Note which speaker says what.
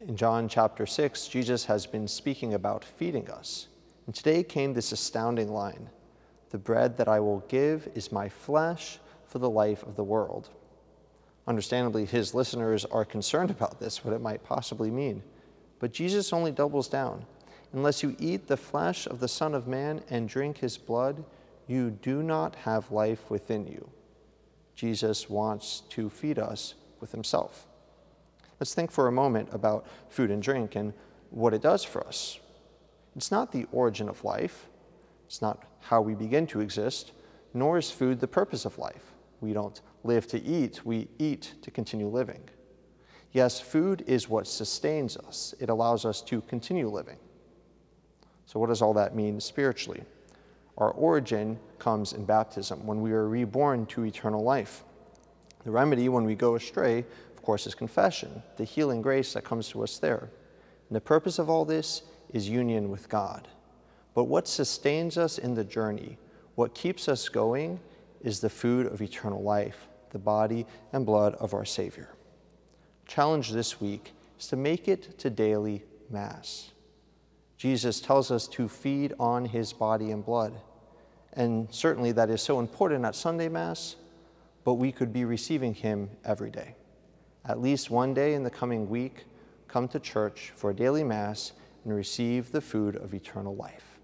Speaker 1: In John chapter 6, Jesus has been speaking about feeding us. And today came this astounding line The bread that I will give is my flesh for the life of the world. Understandably, his listeners are concerned about this, what it might possibly mean. But Jesus only doubles down. Unless you eat the flesh of the Son of Man and drink his blood, you do not have life within you. Jesus wants to feed us with himself. Let's think for a moment about food and drink and what it does for us. It's not the origin of life, it's not how we begin to exist, nor is food the purpose of life. We don't live to eat, we eat to continue living. Yes, food is what sustains us, it allows us to continue living. So, what does all that mean spiritually? Our origin comes in baptism when we are reborn to eternal life. The remedy when we go astray, of course, is confession, the healing grace that comes to us there. And the purpose of all this is union with God. But what sustains us in the journey, what keeps us going, is the food of eternal life, the body and blood of our Savior. Challenge this week is to make it to daily Mass. Jesus tells us to feed on his body and blood. And certainly that is so important at Sunday Mass, but we could be receiving him every day. At least one day in the coming week, come to church for a daily Mass and receive the food of eternal life.